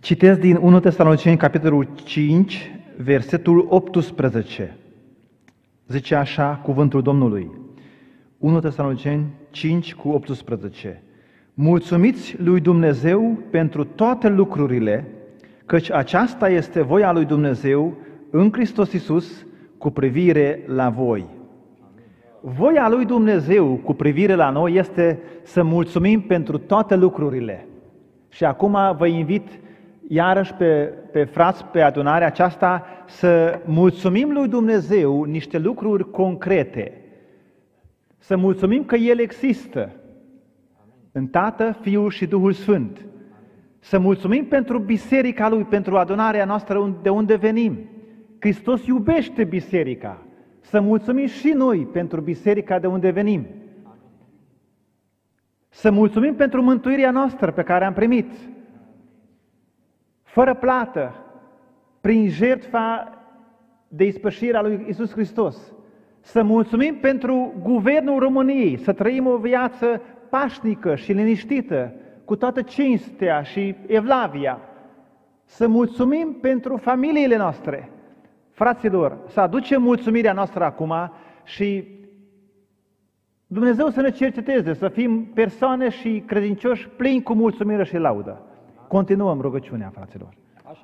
Citesc din 1 Tesaloniceni, capitolul 5, versetul 18. Zice așa cuvântul Domnului. 1 Tesaloniceni 5 cu 18. Mulțumiți lui Dumnezeu pentru toate lucrurile, căci aceasta este voia lui Dumnezeu în Hristos Iisus cu privire la voi. Voia lui Dumnezeu cu privire la noi este să mulțumim pentru toate lucrurile. Și acum vă invit iarăși pe, pe frați pe adunarea aceasta să mulțumim lui Dumnezeu niște lucruri concrete. Să mulțumim că El există în Tată, Fiul și Duhul Sfânt. Să mulțumim pentru biserica Lui, pentru adunarea noastră de unde venim. Hristos iubește biserica. Să mulțumim și noi pentru biserica de unde venim. Să mulțumim pentru mântuirea noastră pe care am primit. Fără plată, prin jertfa de ispășire a lui Isus Hristos. Să mulțumim pentru guvernul României, să trăim o viață pașnică și liniștită, cu toată cinstea și evlavia. Să mulțumim pentru familiile noastre. Fraților, să aducem mulțumirea noastră acum și Dumnezeu să ne cerceteze, să fim persoane și credincioși plini cu mulțumire și laudă. Continuăm rugăciunea, fraților. Aș